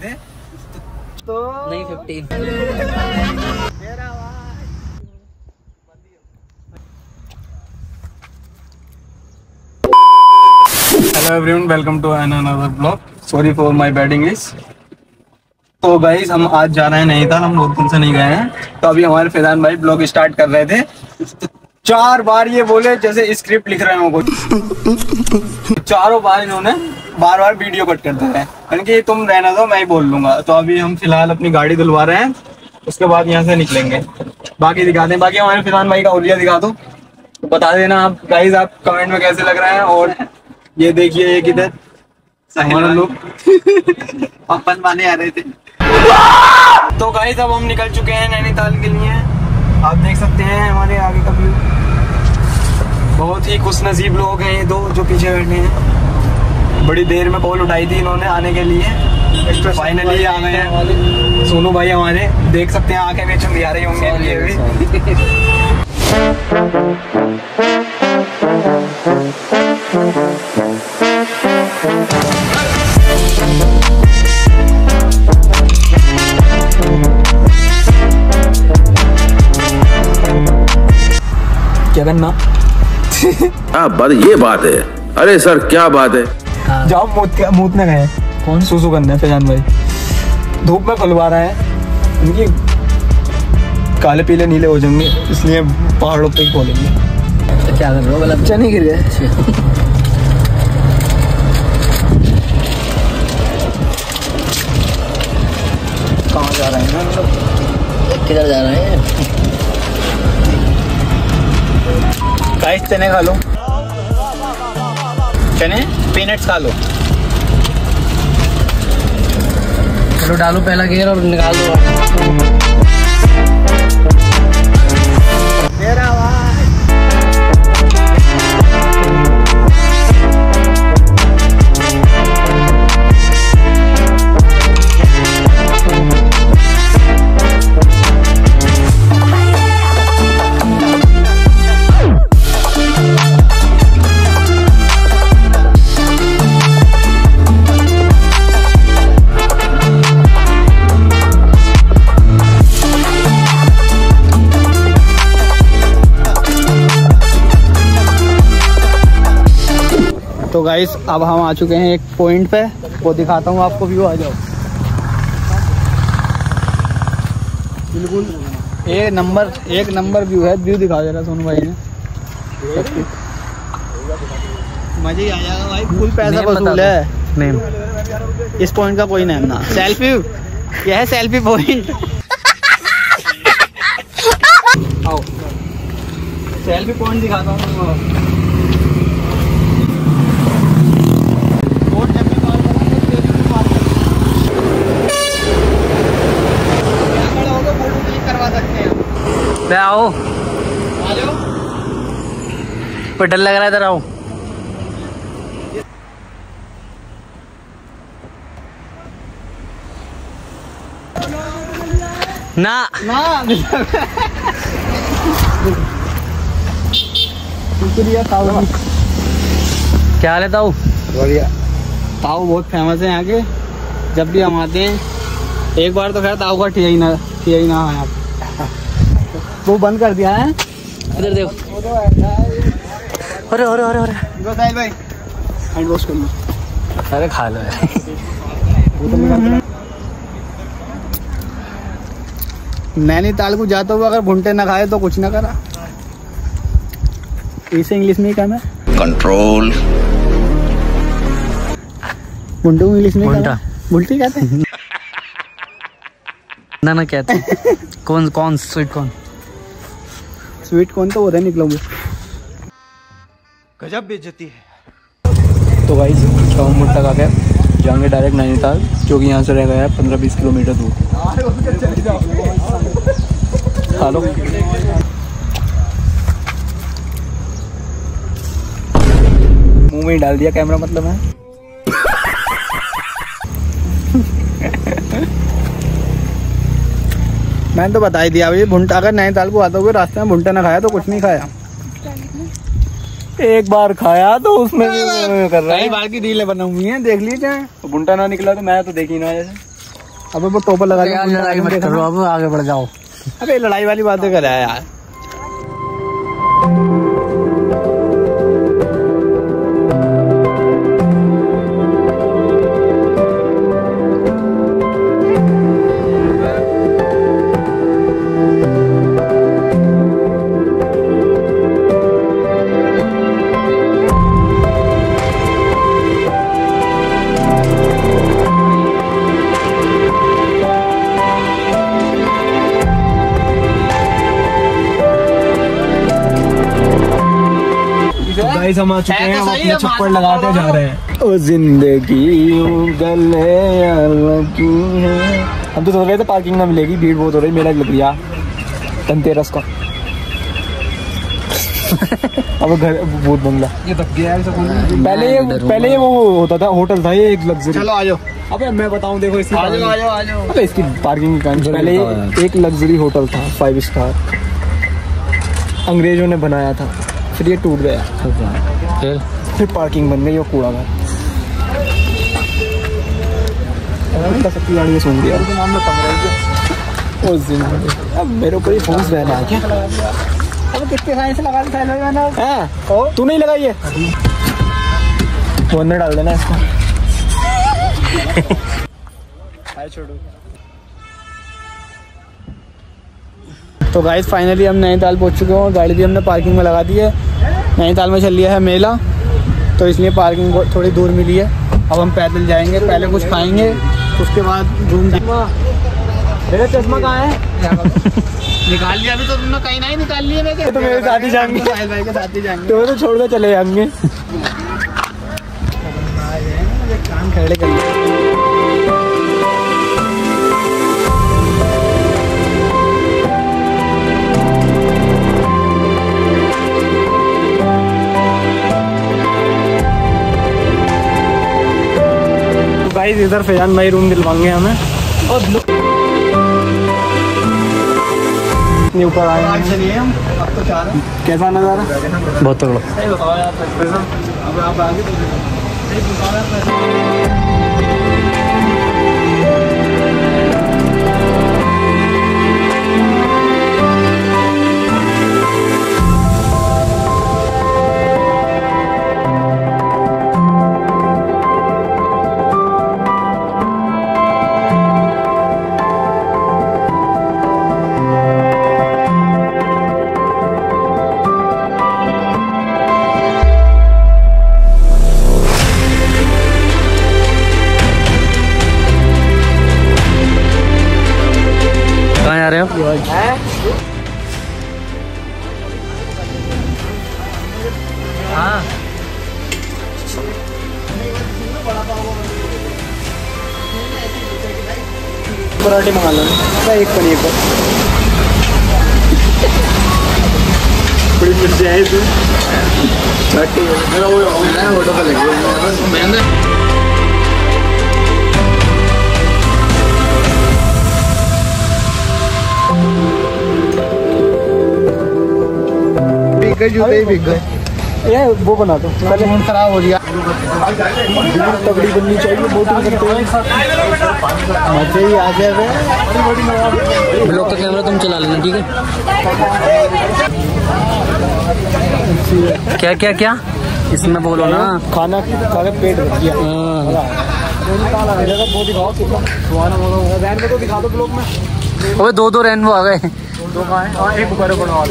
थे तो नहीं fifteen hello everyone welcome to an another blog sorry for my bad English तो guys हम आज जा रहे हैं नहीं था हम बहुत दिन से नहीं गए हैं। तो अभी हमारे फैजान भाई ब्लॉग स्टार्ट कर रहे थे। चार बार ये बोले जैसे स्क्रिप्ट लिख रहे हो कुछ चारों बार इन्होंने बार बार वीडियो कट करते रहे यानी कि तुम रहना दो मैं ही बोल लूँगा। तो अभी हम फ़िलहाल अपनी गाड़ी धुलवा रहे हैं। उसके बाद यहाँ से निकलेंगे। बाकी दिखाते हैं बाकी हमारे फिजान भाई का ओलिया दिखा दो। बता देना आप गाइज़ आप कमेंट में कैसे लग रहे हैं? और ये देखिए ये किधर हमारा लोग अपन माने आ रहे थे। तो गाइस अब हम निकल चुके हैं नैनीताल के लिए। आप देख सकते हैं हमारे आगे का व्यू बहुत ही खुश नसीब लोग हैं ये दो जो पीछे बैठे हैं। बड़ी देर में कॉल उठाई थी इन्होंने आने के लिए। फाइनली आ गए हैं सोनू भाई हमारे। देख सकते हैं आके बेचूं आ रही होंगे भी। क्या करना? क्या बात ये बात है। अरे सर क्या बात है? जाओ मूत मूतने गए कौन? सुसु करने फैजान भाई। धूप में खुलवा रहे हैं। इनकी काले पीले नीले हो जाएँगे इसलिए पहाड़ों पे ही खोलेंगे तो क्या कर रहे हो? गलत चने गिर गए कहाँ जा रहे हैं? मतलब किधर जा रहे हैं? गाइस चने खा लो। चने पीनट्स खा लो। चलो डालो पहला गेयर और निकाल दो। तो गाइस अब हम आ चुके हैं एक पॉइंट पे। वो दिखाता हूँ आपको व्यू आ जाओ। बिल्कुल। एक नंबर एक नंबर व्यू है व्यू दिखा दे रहा सोनू भाई ने। मज़े ही आ जाएगा भाई फुल पैसा वसूल है। नेम इस पॉइंट का कोई नेम ना। सेल्फी यह है सेल्फी पॉइंट आओ। सेल्फी पॉइंट दिखाता हूँ तुमको। और जब भी कॉल करूँगा, तो selfie मार देना। यहाँ खड़े होकर फ़ोटो क्लिक करवा सकते ले आओ। पर डर लग रहा है आओ। ना। ना ताऊ क्या लेता हूँ बढ़िया। ताऊ बहुत फ़ेमस है यहाँ के। जब भी हम आते हैं, एक बार तो खैर ताऊ का ठिया ही ना ठिया ही ना यहाँ। वो बंद कर दिया है। इधर देखो। अरे अरे अरे अरे। भाई। हैंड वॉश कर लो अरे खा लो। तो नैनीताल को जाते हुए अगर भुंटे ना खाए तो कुछ ना करा। इसे इंग्लिश में ही कहना कंट्रोल भुंटे को इंग्लिश में भुंटा। कहना कहते हैं। ना ना कहते हैं। कौन कौन स्वीट कौन? स्वीट कौन तो उधर निकलोगे गजब बेइज्जती है। तो भाई मुड़ तक आ गए जाएँगे डायरेक्ट नैनीताल जो कि यहाँ से रह गया है पंद्रह बीस किलोमीटर दूर। खा लो मुँह में ही डाल दिया कैमरा मतलब है। मैंने तो बता ही दिया भाई भुंटा अगर नैनीताल को आता हुए रास्ते में भुंटा ना खाया तो कुछ नहीं खाया। एक बार खाया तो उसमें भी कर रहा है। बार की रीलें बना हुई हैं देख लीजिए। तो भुंटा ना निकला तो मैं तो देखी ना जैसे। अब वो टोपर लगा मत करो अब आगे बढ़ जाओ। अबे लड़ाई वाली बातें कर रहा है यार। आ चुके हैं हम अपने छप्पर लगाते जा रहे हैं। ओ ज़िंदगी गले लगी है। हम तो सोच रहे थे पार्किंग ना मिलेगी भीड़ बहुत हो रही मेला लग गया। धनतेरस का। अब घर भूत बंगला। ये दब गया है पहले ये पहले ये वो होता था होटल था ये एक लग्जरी चलो आ जाओ। अबे मैं बताऊँ देखो इसकी आ जाओ आ जाओ आ जाओ। अबे इसकी पार्किंग की कहानी। पहले ये एक लग्जरी होटल था फाइव स्टार अंग्रेज़ों ने बनाया था। फिर ये टूट गया। फिर? फिर पार्किंग बन गई और कूड़ा घर सबकी गाड़ी में सुन दिया। उस दिन। अब मेरे ऊपर ही फोर्स रहना है क्या? अब कितने साइंस लगा दी मैंने तू नहीं लगाई है? वो अंदर डाल देना इसको। तो गाइस फाइनली हम नैनीताल पहुँच चुके हैं गाड़ी भी हमने पार्किंग में लगा दी है। नैनीताल में चल लिया है मेला तो इसलिए पार्किंग थोड़ी दूर मिली है। अब हम पैदल जाएँगे पहले कुछ खाएँगे उसके बाद घूम मेरा चश्मा कहाँ है? निकाल लिया अभी तो तुमने कहीं नहीं निकाल लिया मैं तो मेरे साथ ही जाएँगे। भाई के साथ ही जाएँगे। तो तो छोड़ कर चले जाएँगे। कान खड़े कर लिए गाइस इधर फैजान भाई रूम दिलवाएँगे हमें। और इतनी ऊपर आए हैं। चलिए हम अब तो हैं कैसा नज़ारा बहुत तगड़ा पराठे मंगा लो एक पनीर पर बड़ी मिर्ची है इसमें छठी मेरा वो ऑटो पे लगी मैंने भीग जूते ही गए ये वो बना दो। पहले फ़ोन खराब हो गया। तगड़ी बननी चाहिए बोटिंग करते हुए मज़े ही आ गए ब्लॉक का कैमरा तुम चला लेना ठीक है? क्या क्या क्या? इसमें बोलो ना। खाना खा के पेट भर गया। हाँ। वो दिखाओ कितना सुहाना होगा वैन में तो दिखा दो ब्लॉग में ओए दो दो रेनबो आ गए। दो कहाँ है हाँ एक बुखारे बनवा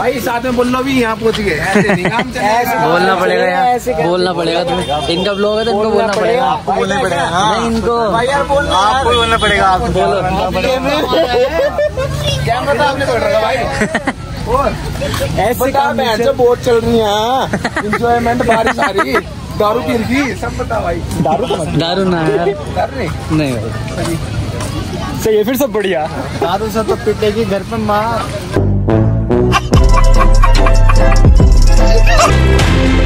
भाई साथ में बोलना भी यहाँ पहुँच गए। ऐसे नहीं काम चलेगा बोलना पड़ेगा यार। बोलना पड़ेगा तुम्हें। इनका ब्लॉग है तो इनको बोलना पड़ेगा। आपको बोलना पड़ेगा नहीं इनको। भाई यार बोलना आपको बोलना पड़ेगा। आपको बोलो क्या पता आपने पढ़ रखा भाई। ऐसे काम जो बोट चल रही है इंजॉयमेंट बारिश आ रही। दारू पी रही। सब बता भाई। दारू तो दारू ना यार। रहे नहीं। भाई सही है फिर सब बढ़िया। दारू से तो पिटेगी घर पे मार। 你看。